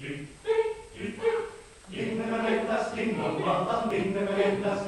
Minne mä lentäs linnanmaalta, minne mä lentäs